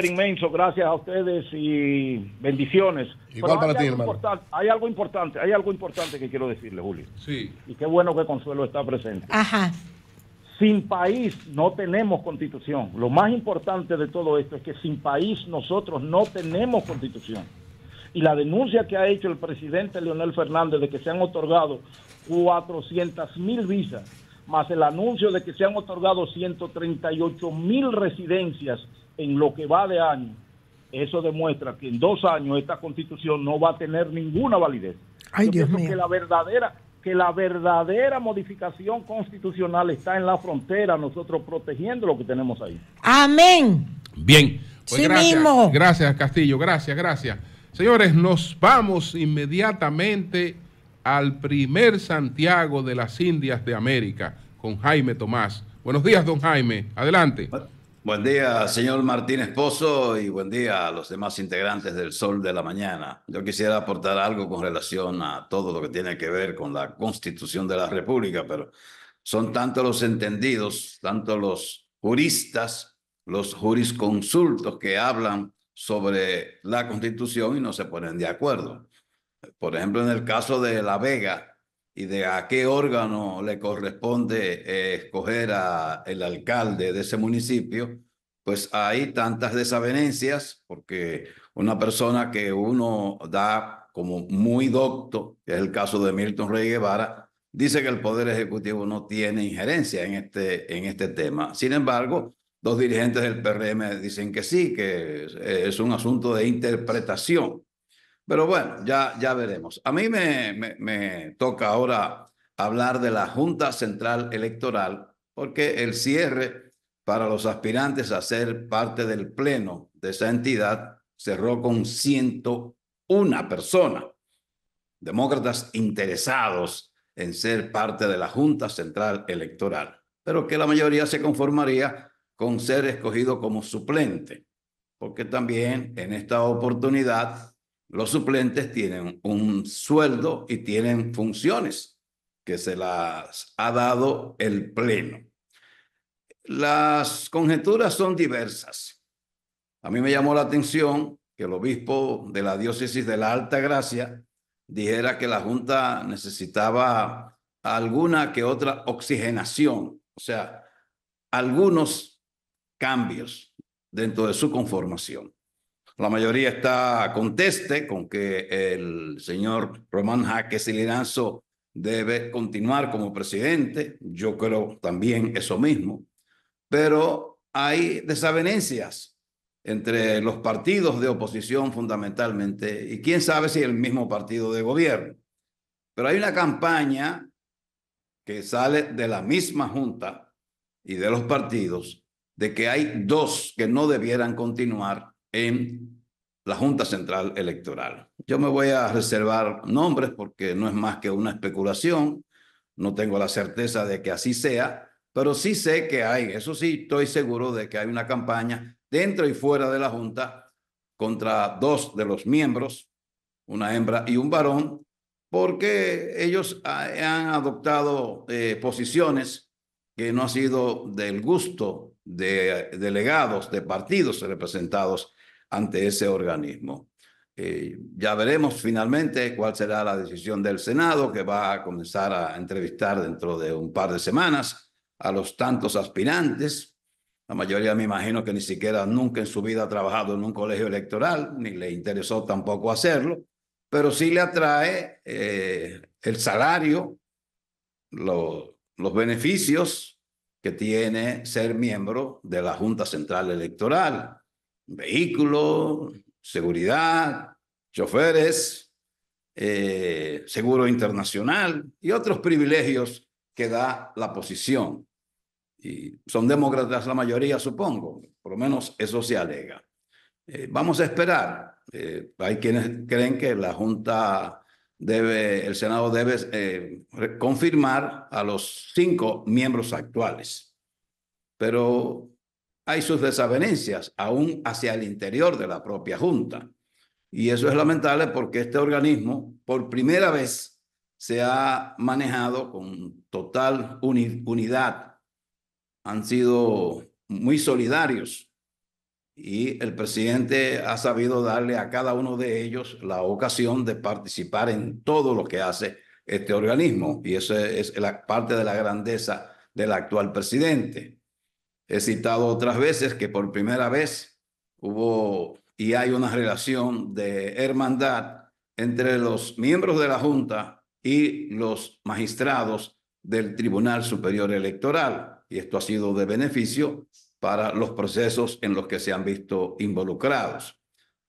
placer inmenso, gracias a ustedes y bendiciones. Igual para ti, hermano. Importante, hay algo importante, hay algo importante que quiero decirle, Julio. Sí. Y qué bueno que Consuelo está presente. Ajá. Sin país no tenemos constitución. Lo más importante de todo esto es que sin país nosotros no tenemos constitución. Y la denuncia que ha hecho el presidente Leonel Fernández de que se han otorgado 400 mil visas, más el anuncio de que se han otorgado 138 mil residencias en lo que va de año, eso demuestra que en dos años esta constitución no va a tener ninguna validez. Ay, Yo Dios pienso mío. que la verdadera que la verdadera modificación constitucional está en la frontera, nosotros protegiendo lo que tenemos ahí. Amén. Bien. Pues Sí gracias, mismo. gracias, Castillo. Gracias, gracias. Señores, nos vamos inmediatamente al primer Santiago de las Indias de América con Jaime Tomás. Buenos días, don Jaime. Adelante. Buen día, señor Martínez Pozo, y buen día a los demás integrantes del Sol de la Mañana. Yo quisiera aportar algo con relación a todo lo que tiene que ver con la Constitución de la República, pero son tanto los entendidos, tanto los juristas, los jurisconsultos que hablan sobre la Constitución y no se ponen de acuerdo. Por ejemplo, en el caso de La Vega y de a qué órgano le corresponde eh, escoger a el alcalde de ese municipio, pues hay tantas desavenencias porque una persona que uno da como muy docto, que es el caso de Milton Rey Guevara, dice que el Poder Ejecutivo no tiene injerencia en este, en este tema. Sin embargo, dos dirigentes del PRM dicen que sí, que es, es un asunto de interpretación. Pero bueno, ya, ya veremos. A mí me, me, me toca ahora hablar de la Junta Central Electoral, porque el cierre para los aspirantes a ser parte del pleno de esa entidad cerró con 101 personas, demócratas interesados en ser parte de la Junta Central Electoral, pero que la mayoría se conformaría con ser escogido como suplente, porque también en esta oportunidad los suplentes tienen un sueldo y tienen funciones que se las ha dado el Pleno. Las conjeturas son diversas. A mí me llamó la atención que el obispo de la diócesis de la Alta Gracia dijera que la Junta necesitaba alguna que otra oxigenación, o sea, algunos cambios dentro de su conformación. La mayoría está conteste con que el señor Román Jaques Liranzo debe continuar como presidente. Yo creo también eso mismo. Pero hay desavenencias entre los partidos de oposición fundamentalmente y quién sabe si el mismo partido de gobierno. Pero hay una campaña que sale de la misma junta y de los partidos de que hay dos que no debieran continuar en la Junta Central Electoral. Yo me voy a reservar nombres porque no es más que una especulación, no tengo la certeza de que así sea, pero sí sé que hay, eso sí, estoy seguro de que hay una campaña dentro y fuera de la Junta contra dos de los miembros, una hembra y un varón, porque ellos han adoptado eh, posiciones que no han sido del gusto de delegados de partidos representados ante ese organismo. Eh, ya veremos finalmente cuál será la decisión del Senado, que va a comenzar a entrevistar dentro de un par de semanas a los tantos aspirantes. La mayoría me imagino que ni siquiera nunca en su vida ha trabajado en un colegio electoral, ni le interesó tampoco hacerlo, pero sí le atrae eh, el salario, lo, los beneficios que tiene ser miembro de la Junta Central Electoral vehículo, seguridad, choferes, eh, seguro internacional y otros privilegios que da la posición. Y son demócratas la mayoría, supongo, por lo menos eso se alega. Eh, vamos a esperar. Eh, hay quienes creen que la Junta debe, el Senado debe confirmar a los cinco miembros actuales. Pero hay sus desavenencias aún hacia el interior de la propia Junta. Y eso es lamentable porque este organismo por primera vez se ha manejado con total uni unidad. Han sido muy solidarios y el presidente ha sabido darle a cada uno de ellos la ocasión de participar en todo lo que hace este organismo y eso es la parte de la grandeza del actual presidente. He citado otras veces que por primera vez hubo y hay una relación de hermandad entre los miembros de la Junta y los magistrados del Tribunal Superior Electoral. Y esto ha sido de beneficio para los procesos en los que se han visto involucrados.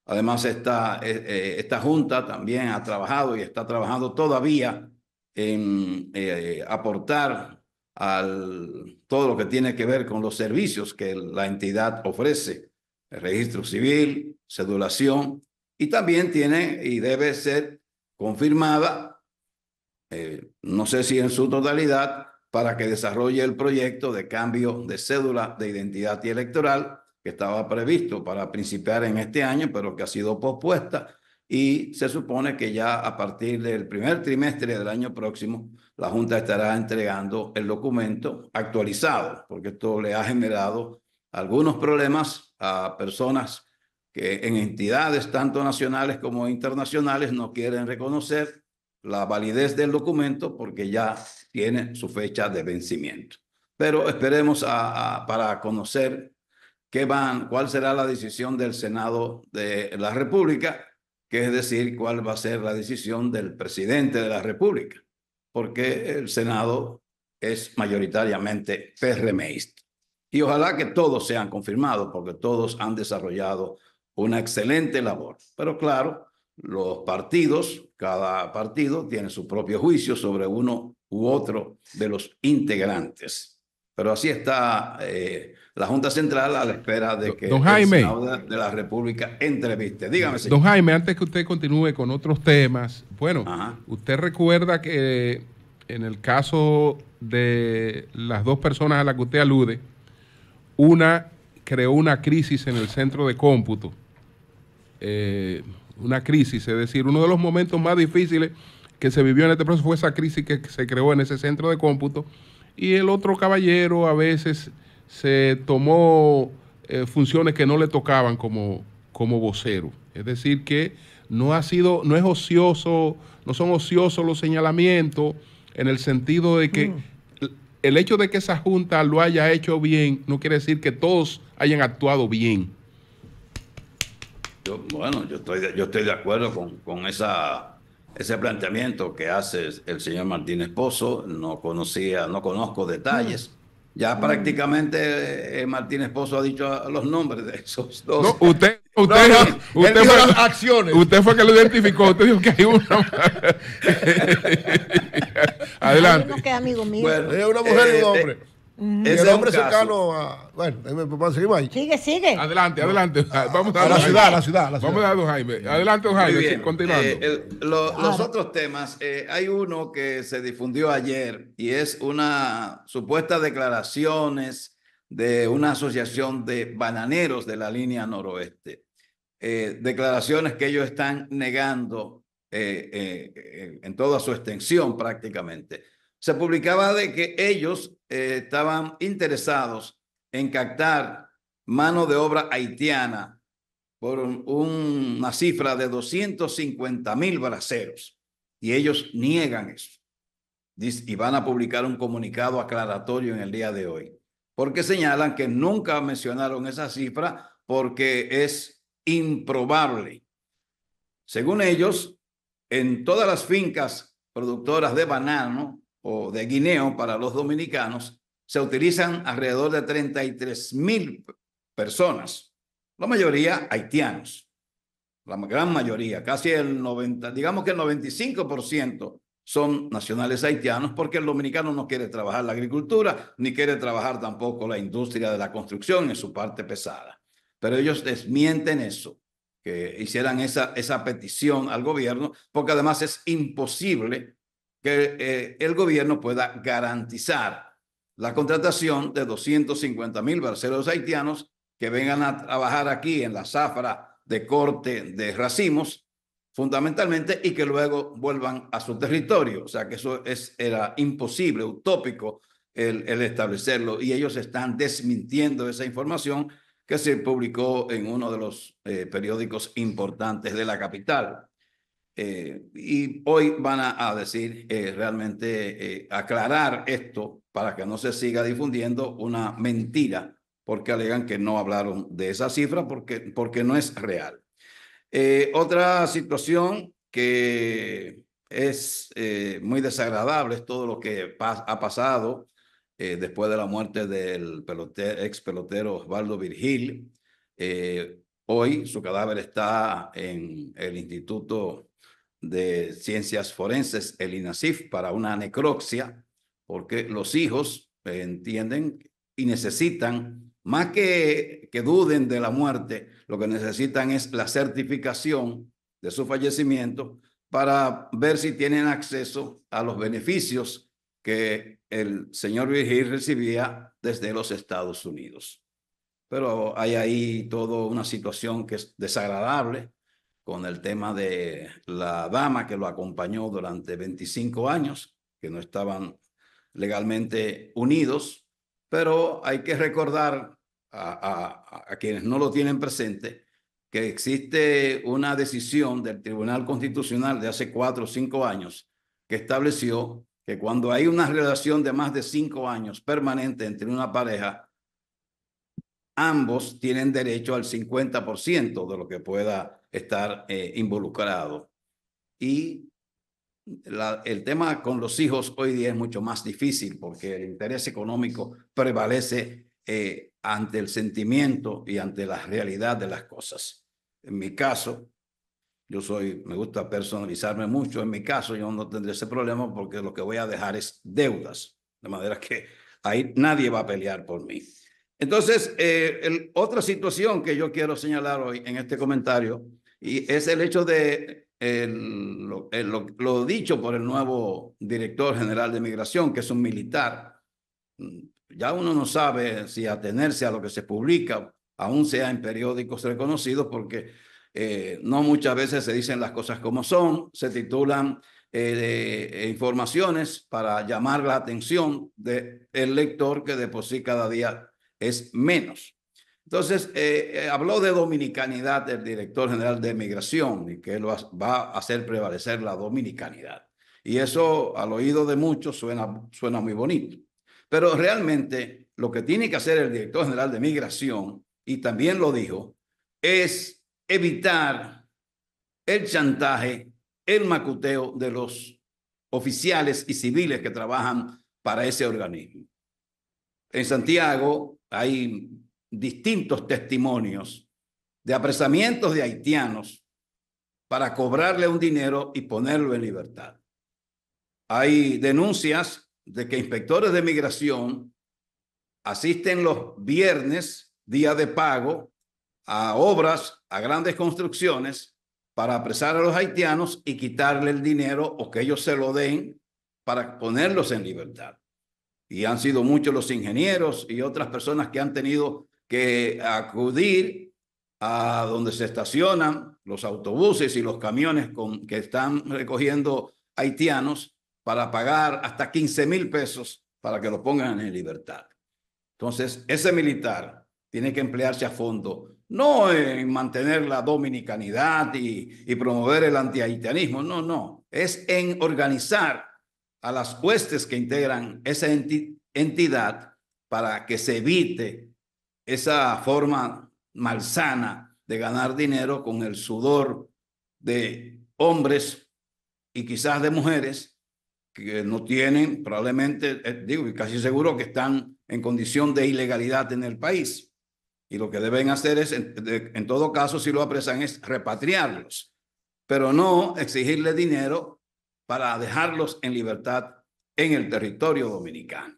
Además, esta, eh, eh, esta Junta también ha trabajado y está trabajando todavía en eh, aportar al todo lo que tiene que ver con los servicios que la entidad ofrece, el registro civil, cedulación, y también tiene y debe ser confirmada, no sé si en su totalidad, para que desarrolle el proyecto de cambio de cédula de identidad y electoral que estaba previsto para principiar en este año, pero que ha sido pospuesta y se supone que ya a partir del primer trimestre del año próximo la Junta estará entregando el documento actualizado, porque esto le ha generado algunos problemas a personas que en entidades tanto nacionales como internacionales no quieren reconocer la validez del documento porque ya tiene su fecha de vencimiento. Pero esperemos para conocer qué van, cuál será la decisión del Senado de la República, que es decir, cuál va a ser la decisión del presidente de la República, porque el Senado es mayoritariamente PRMista. Y ojalá que todos sean confirmados, porque todos han desarrollado una excelente labor. Pero claro, los partidos, cada partido tiene su propio juicio sobre uno u otro de los integrantes. Pero así está eh, la Junta Central a la espera de que don Jaime, el Senado de la República entreviste. Dígame, señor. Don Jaime, antes que usted continúe con otros temas, bueno, usted recuerda que en el caso de las dos personas a las que usted alude, una creó una crisis en el centro de cómputo. Eh, una crisis, es decir, uno de los momentos más difíciles que se vivió en este proceso fue esa crisis que se creó en ese centro de cómputo y el otro caballero a veces se tomó eh, funciones que no le tocaban como, como vocero. Es decir, que no ha sido, no es ocioso, no son ociosos los señalamientos en el sentido de que mm. el hecho de que esa junta lo haya hecho bien no quiere decir que todos hayan actuado bien bueno, yo estoy, de, yo estoy de acuerdo con, con esa, ese planteamiento que hace el señor Martínez Pozo. No conocía, no conozco detalles. Ya mm. prácticamente eh, Martínez Pozo ha dicho los nombres de esos dos. No, usted, usted, usted, fue, las acciones. usted fue que lo identificó. Usted dijo que hay una. Adelante. Que amigo mío. Bueno, es una mujer y un hombre. Eh, el hombre cercano a. Bueno, seguimos ahí. Sigue, sigue. Adelante, adelante. Vamos a, la, ciudad, la ciudad, la ciudad. Vamos a don Jaime. Adelante, don Jaime, continuando. Eh, los otros temas, eh, hay uno que se difundió ayer y es una supuesta declaraciones de una asociación de bananeros de la línea noroeste. Eh, declaraciones que ellos están negando en toda su extensión prácticamente se publicaba de que ellos eh, estaban interesados en captar mano de obra haitiana por una cifra de 250 mil braceros. Y ellos niegan eso. Y van a publicar un comunicado aclaratorio en el día de hoy. Porque señalan que nunca mencionaron esa cifra porque es improbable. Según ellos, en todas las fincas productoras de banano o de guineo para los dominicanos, se utilizan alrededor de 33 mil personas, la mayoría haitianos, la gran mayoría, casi el 90, digamos que el 95% son nacionales haitianos porque el dominicano no quiere trabajar la agricultura ni quiere trabajar tampoco la industria de la construcción en su parte pesada. Pero ellos desmienten eso, que hicieran esa, esa petición al gobierno, porque además es imposible que eh, el gobierno pueda garantizar la contratación de 250 mil barceros haitianos que vengan a trabajar aquí en la zafra de corte de racimos, fundamentalmente, y que luego vuelvan a su territorio. O sea que eso es, era imposible, utópico el, establecerlo, y ellos están desmintiendo esa información que se publicó en uno de los eh, periódicos importantes de la capital. Eh, y hoy van a, decir eh, realmente aclarar esto para que no se siga difundiendo una mentira, porque alegan que no hablaron de esa cifra porque, porque no es real. otra situación que es muy desagradable es todo lo que ha pasado eh, después de la muerte del ex pelotero Osvaldo Virgil. Eh, hoy su cadáver está en el Instituto de Ciencias Forenses, el INASIF, para una necropsia, porque los hijos entienden y necesitan, más que, que duden de la muerte, lo que necesitan es la certificación de su fallecimiento para ver si tienen acceso a los beneficios que el señor Virgil recibía desde los Estados Unidos. Pero hay ahí toda una situación que es desagradable con el tema de la dama que lo acompañó durante 25 años, que no estaban legalmente unidos, pero hay que recordar a, quienes no lo tienen presente que existe una decisión del Tribunal Constitucional de hace cuatro o cinco años que estableció que cuando hay una relación de más de cinco años permanente entre una pareja, ambos tienen derecho al 50% de lo que pueda estar eh, involucrado. Y el tema con los hijos hoy día es mucho más difícil porque el interés económico prevalece eh, ante el sentimiento y ante la realidad de las cosas. En mi caso, yo soy, me gusta personalizarme mucho. En mi caso, yo no tendré ese problema porque lo que voy a dejar es deudas. De manera que ahí nadie va a pelear por mí. Entonces, eh, otra situación que yo quiero señalar hoy en este comentario y es el hecho de lo, dicho por el nuevo director general de migración, que es un militar. Ya uno no sabe si atenerse a lo que se publica, aún sea en periódicos reconocidos, porque eh, no muchas veces se dicen las cosas como son, se titulan eh, informaciones para llamar la atención del lector que de por sí cada día es menos. Entonces, habló de dominicanidad el director general de migración y que él va, a hacer prevalecer la dominicanidad. Y eso al oído de muchos suena, suena muy bonito. Pero realmente lo que tiene que hacer el director general de migración, y también lo dijo, es evitar el chantaje, el macuteo de los oficiales y civiles que trabajan para ese organismo. En Santiago hay distintos testimonios de apresamientos de haitianos para cobrarle un dinero y ponerlo en libertad. Hay denuncias de que inspectores de migración asisten los viernes, día de pago, a obras, a grandes construcciones para apresar a los haitianos y quitarle el dinero o que ellos se lo den para ponerlos en libertad. Y han sido muchos los ingenieros y otras personas que han tenido que acudir a donde se estacionan los autobuses y los camiones con, que están recogiendo haitianos para pagar hasta 15 mil pesos para que lo pongan en libertad. Entonces, ese militar tiene que emplearse a fondo no en mantener la dominicanidad y, promover el antihaitianismo, no, no, es en organizar a las huestes que integran esa entidad para que se evite esa forma malsana de ganar dinero con el sudor de hombres y quizás de mujeres que no tienen, probablemente, eh, digo, casi seguro que están en condición de ilegalidad en el país. Y lo que deben hacer es, en, todo caso, si lo apresan, es repatriarlos, pero no exigirle dinero para dejarlos en libertad en el territorio dominicano.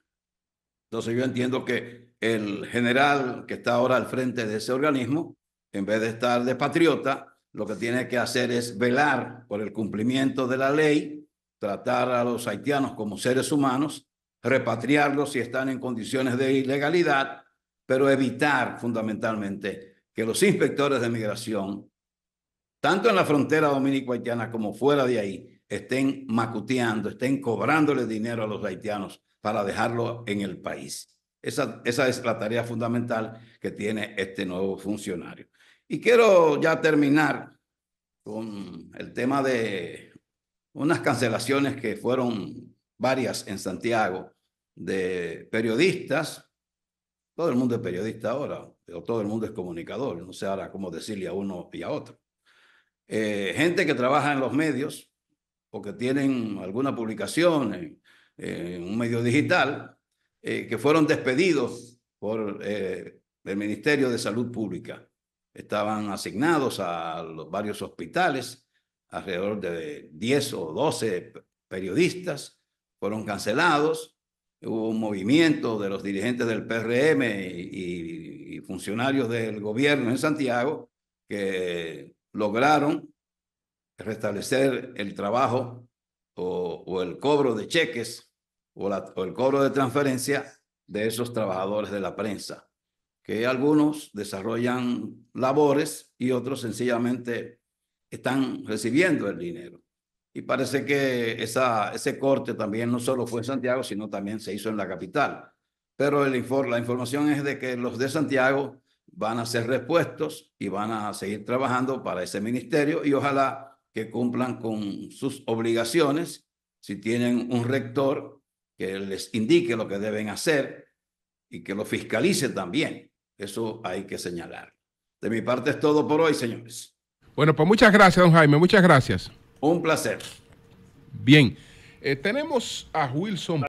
Entonces yo entiendo que el general que está ahora al frente de ese organismo, en vez de estar de patriota, lo que tiene que hacer es velar por el cumplimiento de la ley, tratar a los haitianos como seres humanos, repatriarlos si están en condiciones de ilegalidad pero evitar fundamentalmente que los inspectores de migración, tanto en la frontera dominico-haitiana como fuera de ahí, estén macuteando, estén cobrándole dinero a los haitianos para dejarlo en el país. Esa, esa es la tarea fundamental que tiene este nuevo funcionario. Y quiero ya terminar con el tema de unas cancelaciones que fueron varias en Santiago de periodistas. Todo el mundo es periodista ahora, pero todo el mundo es comunicador, no sé ahora cómo decirle a uno y a otro. Eh, gente que trabaja en los medios o que tienen alguna publicación en, un medio digital, eh, que fueron despedidos por eh, el Ministerio de Salud Pública. Estaban asignados a los varios hospitales, alrededor de 10 o 12 periodistas fueron cancelados. Hubo un movimiento de los dirigentes del PRM y, y funcionarios del gobierno en Santiago que lograron restablecer el trabajo o, el cobro de cheques o, o el cobro de transferencia de esos trabajadores de la prensa, que algunos desarrollan labores y otros sencillamente están recibiendo el dinero. Y parece que esa, ese corte también no solo fue en Santiago, sino también se hizo en la capital. Pero el, la información es de que los de Santiago van a ser repuestos y van a seguir trabajando para ese ministerio y ojalá que cumplan con sus obligaciones, si tienen un rector que les indique lo que deben hacer y que lo fiscalice también. Eso hay que señalar. De mi parte es todo por hoy, señores. Bueno, pues muchas gracias, don Jaime, muchas gracias. Un placer. Bien, eh, tenemos a Wilson.